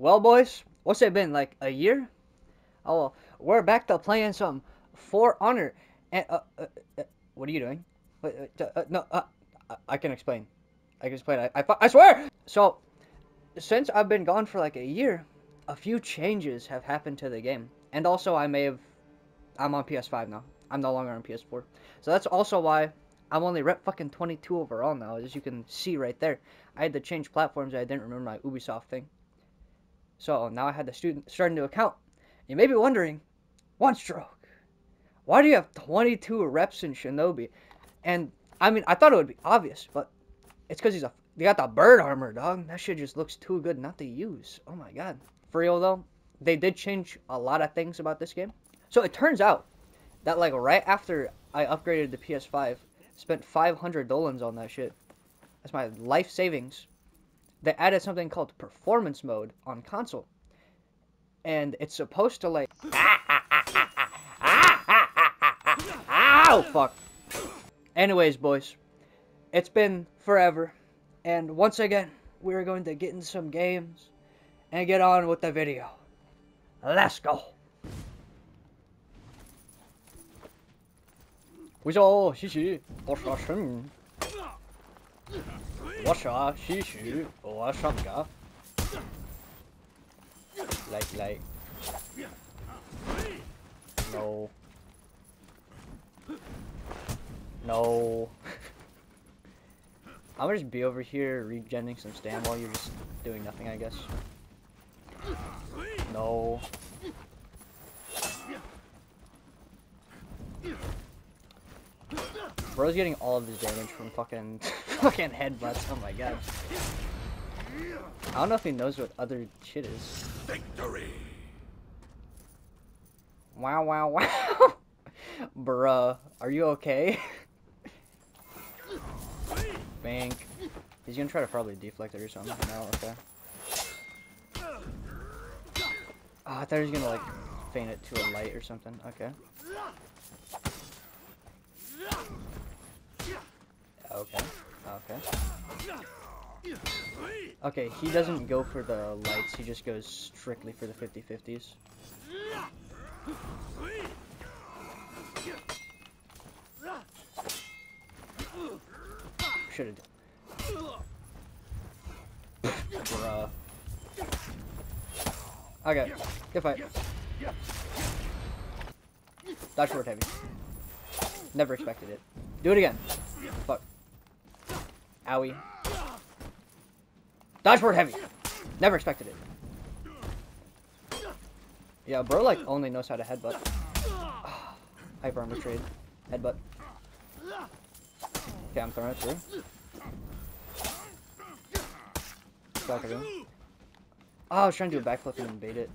Well, boys, what's it been like a year? Oh, we're back to playing some For Honor. And uh, uh, uh what are you doing? Wait, uh, uh, no, uh, I can explain. I can explain. I, I, I swear. So, since I've been gone for like a year, a few changes have happened to the game, and also I may have. I'm on PS5 now. I'm no longer on PS4, so that's also why I'm only rep fucking 22 overall now, as you can see right there. I had to change platforms. I didn't remember my Ubisoft thing. So now I had the student start a new account. You may be wondering, one stroke, why do you have 22 reps in Shinobi? And I mean, I thought it would be obvious, but it's because he's a. They got the bird armor, dog. That shit just looks too good not to use. Oh my god. For real though, they did change a lot of things about this game. So it turns out that like right after I upgraded the PS5, spent 500 dolans on that shit. That's my life savings They added something called performance mode on console. And it's supposed to like Ow fuck. Anyways, boys, it's been forever, and once again, we're going to get in some games and get on with the video. Let's go. 我叫西西，我是神。 我是西西，我上家。Like like. No. No. I'm gonna just be over here regenning some stam while you're just doing nothing, I guess. No. Bro's getting all of his damage from fucking fucking headbutts. Oh my god. I don't know if he knows what other shit is. Victory. Wow, wow, wow. Bruh, are you okay? Bank. He's gonna try to probably deflect it or something. No, okay. Oh, I thought he was gonna like feint it to a light or something. Okay. Okay. Okay. Okay, he doesn't go for the lights, he just goes strictly for the 50-50s. Should've Bruh. Okay, good fight. Dodge forward heavy. Never expected it. Do it again. Owie. Dodge heavy. Never expected it. Yeah, bro like only knows how to headbutt. Hyper armor trade. Headbutt. Okay, I'm throwing it through. Back him. Oh, ah, I was trying to do a backflip and bait it.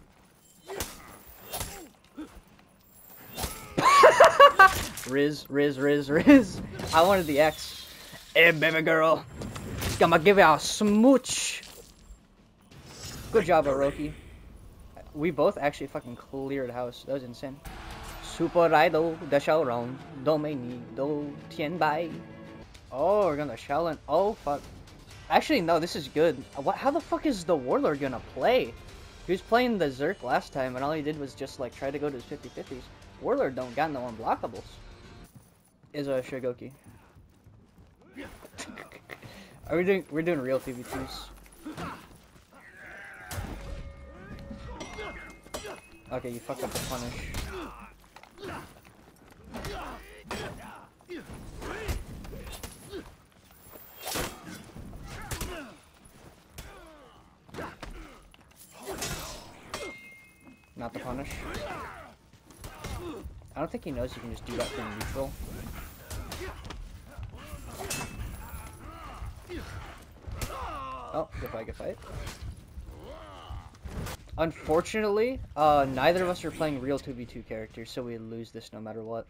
Riz, Riz, Riz, Riz. I wanted the X. Hey, baby girl. I'ma give you a smooch. Good job, Orochi. We both actually fucking cleared house. That was insane. Super Idol, the show round. Do me do tian bai. Oh, we're gonna Shaolin. Oh, fuck. Actually, no, this is good. What? How the fuck is the Warlord gonna play? He was playing the Zerk last time, and all he did was just, like, try to go to his 50-50s. Warlord don't got no unblockables. Is a Shugoki. Are we doing- we're doing real PvPs. Okay, you fucked up the punish. Not the punish. I don't think he knows you can just do that from neutral. Oh, good fight, good fight. Unfortunately, uh, neither of us are playing real 2v2 characters, so we lose this no matter what.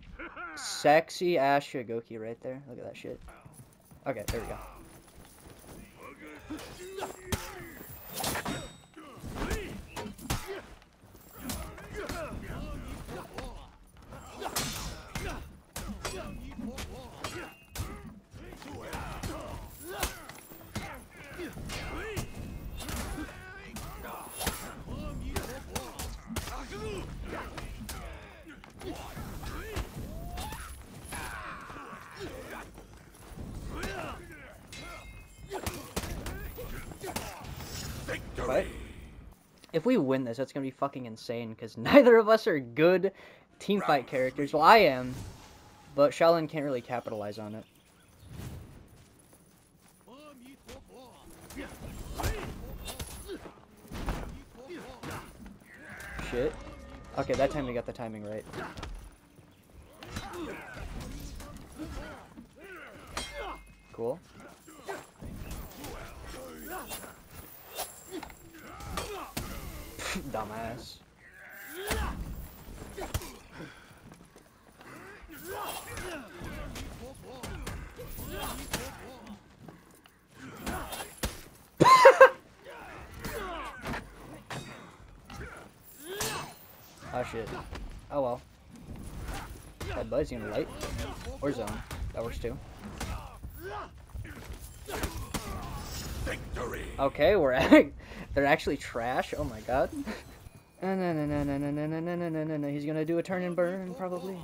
Sexy ass Shugoki right there. Look at that shit. Okay, there we go. Fight. If we win this, that's gonna be fucking insane, because neither of us are good team fight characters. Well, I am, but Shaolin can't really capitalize on it. Shit. Okay, that time we got the timing right. Cool. Dumbass. oh shit. Oh well. That buzz gonna light. Or zone. That works too. Okay, we're at, they're actually trash. Oh my god. No, no, no, no, no, no, no, no, no, no, no. He's gonna do a turn and burn, probably.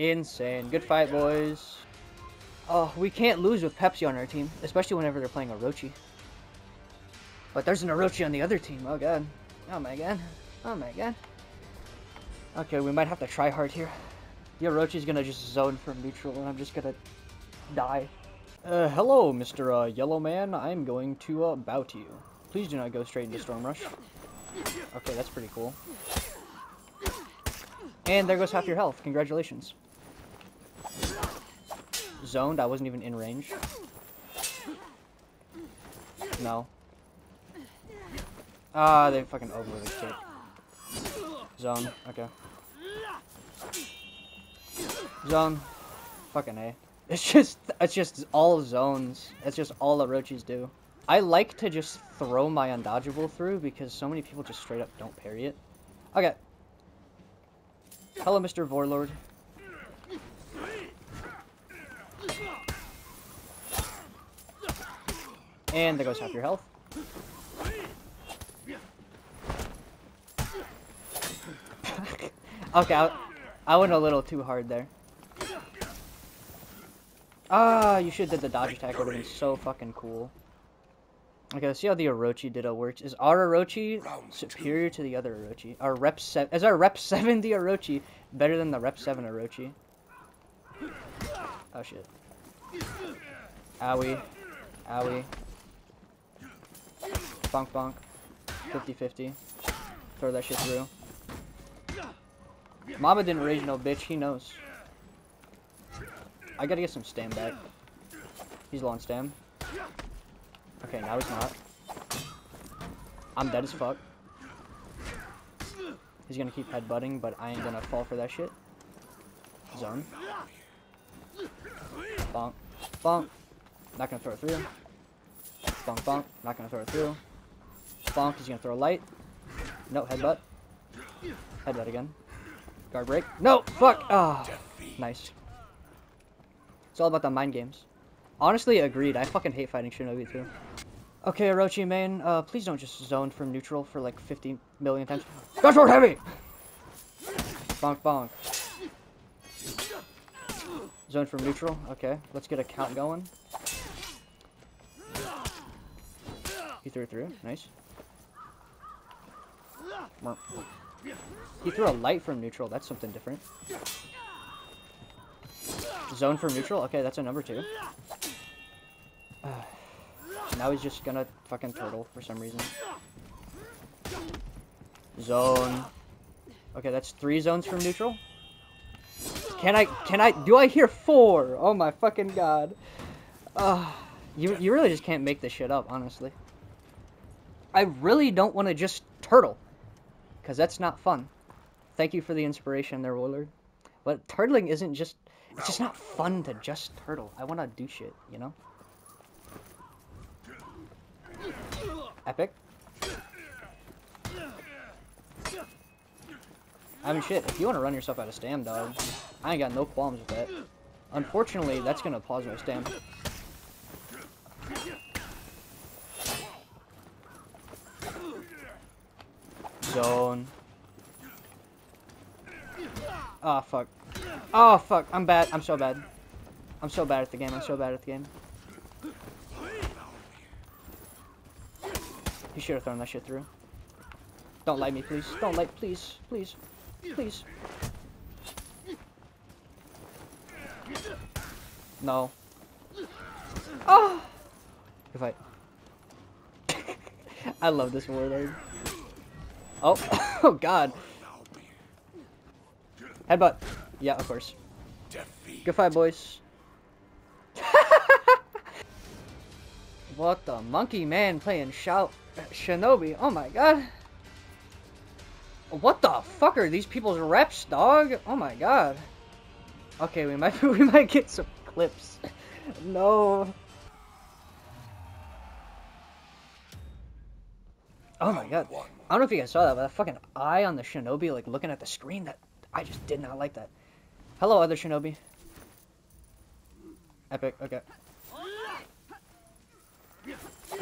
Insane. Good fight, boys. Oh, we can't lose with Pepsi on our team, especially whenever they're playing Orochi. But there's an Orochi on the other team. Oh god. Oh my god. Oh my god. Okay, we might have to try hard here. The Orochi's gonna just zone from neutral, and I'm just gonna die. Uh, hello, Mr. Uh, Yellow Man. I'm going to uh, bow to you. Please do not go straight into Storm Rush. Okay, that's pretty cool. And there goes half your health. Congratulations. Zoned. I wasn't even in range. No. Ah, they fucking over the kick. Zone. Okay. Zone. Fucking A. It's just, it's just all zones. It's just all Orochis do. I like to just throw my undodgeable through because so many people just straight up don't parry it. Okay. Hello, Mr. Vorlord. And there goes half your health. okay, I, I went a little too hard there. Ah, you should have did the dodge attack. Would have been so fucking cool. Okay, let's see how the Orochi Ditto works. Is our Orochi superior to the other Orochi? Our rep seven is our rep seven the Orochi better than the rep seven Orochi? Oh shit. Owie. Owie. Bonk bonk. 50-50. Throw that shit through. Mama didn't rage no bitch, he knows. I gotta get some stam back. He's on stam. Okay, now he's not. I'm dead as fuck. He's gonna keep headbutting, but I ain't gonna fall for that shit. Zone. Bonk. Bonk. Not gonna throw it through. Bonk, bonk. Not gonna throw it through. Bonk. He's gonna throw a light. No, headbutt. Headbutt again. Guard break. No! Fuck! Ah. Nice. It's all about the mind games. Honestly, agreed. I fucking hate fighting Shinobi too. Okay, Orochi main, uh, please don't just zone from neutral for like 50 million times. That's what heavy! Bonk bonk. Zone from neutral. Okay, let's get a count going. He threw it through. Nice. He threw a light from neutral. That's something different. Zone from neutral. Okay, that's a number two. now he's just gonna fucking turtle for some reason. Zone. Okay, that's three zones from neutral. Can I, can I, do I hear four? Oh my fucking god. Uh, you, you really just can't make this shit up, honestly. I really don't want to just turtle. Because that's not fun. Thank you for the inspiration there, Willard. But turtling isn't just, it's just not fun to just turtle. I want to do shit, you know? Epic. I mean, shit, if you want to run yourself out of stam, dog, I ain't got no qualms with that. Unfortunately, that's gonna pause my stam. Zone. Oh, fuck. Oh, fuck. I'm bad. I'm so bad. I'm so bad at the game. I'm so bad at the game. He should have thrown that shit through. Don't light me, please. Don't light, please. Please. Please. No. Oh! If I... I love this warlord. Oh, oh god. Headbutt. Yeah, of course. Good fight, boys. what the monkey man playing shout Shinobi? Oh my god. What the fuck are these people's reps, dog? Oh my god. Okay, we might we might get some clips. no. Oh my god. I don't know if you guys saw that, but that fucking eye on the shinobi, like looking at the screen, that I just did not like that. Hello, other shinobi. Epic, okay.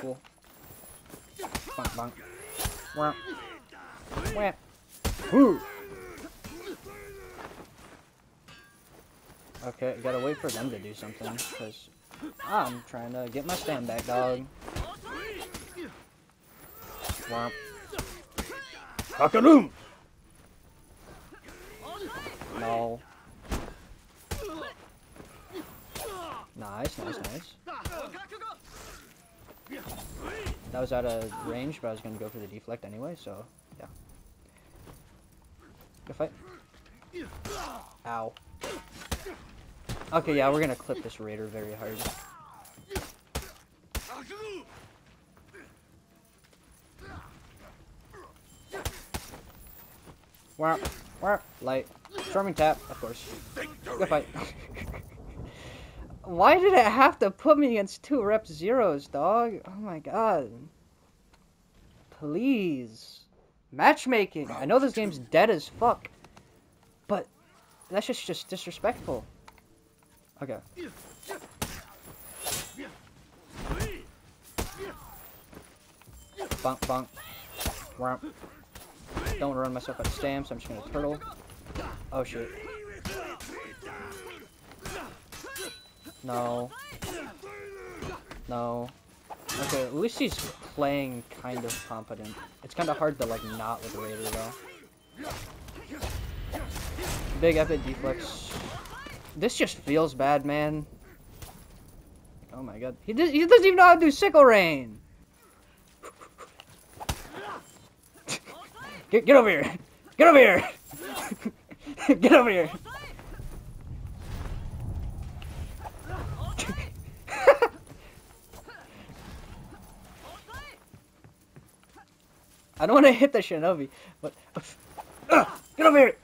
Cool. Bonk, bonk. Wah. Woo. Okay, gotta wait for them to do something, because I'm trying to get my stam back, dog. Kakaloom! No. Nice, nice, nice. That was out of range, but I was gonna go for the deflect anyway, so yeah. Good fight. Ow. Okay, yeah, we're gonna clip this raider very hard. Wow, wow, light. Storming tap, of course. Good fight. Why did it have to put me against two rep zeros, dog? Oh my god. Please. Matchmaking. I know this game's dead as fuck. But that's just just disrespectful. Okay. Bonk bonk. Womp. Don't to run myself out of stam, so I'm just gonna turtle. Oh shit. No. No. Okay, at least he's playing kind of competent. It's kind of hard to like not with Raider though. Big epic deflex. This just feels bad, man. Oh my god. He, he doesn't even know how to do sickle rain! Get, get over here! Get over here! get over here! I don't want to hit the shinobi, but... Uh, get over here!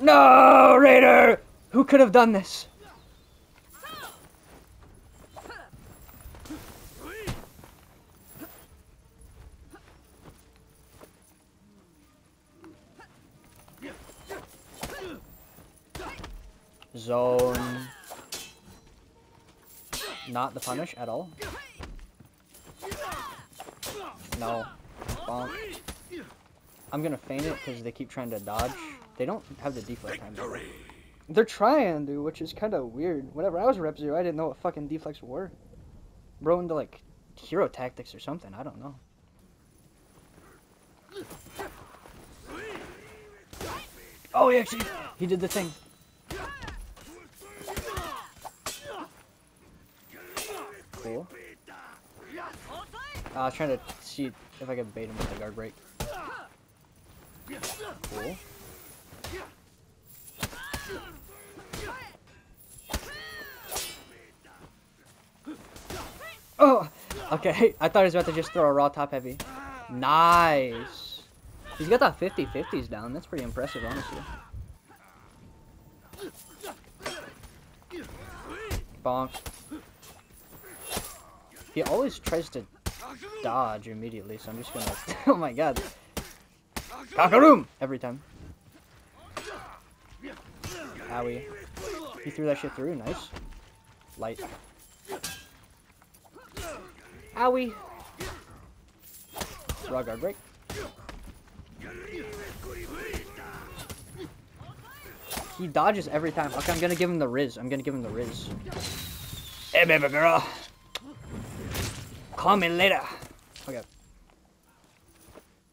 No, Raider! Who could have done this? Zone. Not the punish at all. No. Bonk. I'm gonna feint it because they keep trying to dodge. They don't have the deflect time. They're trying to, which is kind of weird. Whenever I was Rep Zero, I didn't know what fucking deflects were. Bro into like hero tactics or something. I don't know. Oh, he actually he did the thing. Cool. I was trying to see if I could bait him with the guard break. Cool. Oh! Okay, I thought he was about to just throw a raw top heavy. Nice! He's got that 50-50s down. That's pretty impressive, honestly. Bonk. He always tries to dodge immediately, so I'm just gonna... oh my god. Kakaroom! Every time. Owie. He threw that shit through, nice. Light. Owie! Raw guard break. He dodges every time. Okay, I'm gonna give him the Riz. I'm gonna give him the Riz. Hey, baby girl. Call me later. Okay.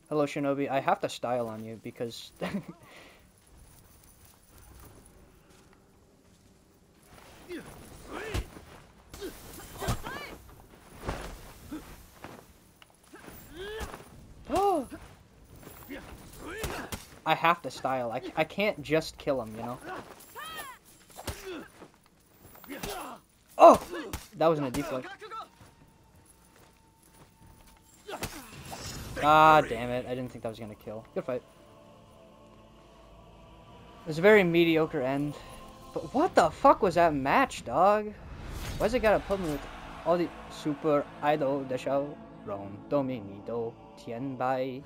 Hello, Shinobi. I have to style on you because... Oh! I have to style. I, I can't just kill him, you know? Oh! That wasn't a deflect. Ah, damn it. I didn't think that was gonna kill. Good fight. It was a very mediocre end. But what the fuck was that match, dog? Why's it gotta put me with all the super idol de show? Ron Dominido Tian Bai